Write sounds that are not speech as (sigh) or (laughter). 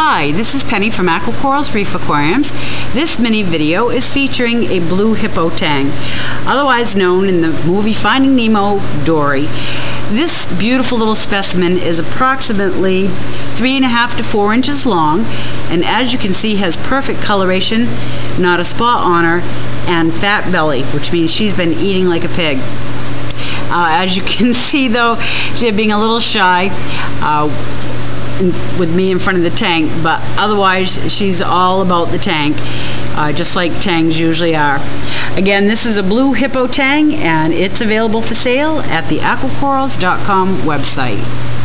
Hi, this is Penny from Aquacorals Reef Aquariums. This mini video is featuring a blue hippo tang, otherwise known in the movie Finding Nemo, Dory. This beautiful little specimen is approximately three and a half to four inches long, and as you can see has perfect coloration, not a spot on her, and fat belly, which means she's been eating like a pig. Uh, as you (laughs) can see though, she's being a little shy. Uh, with me in front of the tank, but otherwise she's all about the tank, uh, just like tangs usually are. Again, this is a blue hippo tang, and it's available for sale at the aquacorals.com website.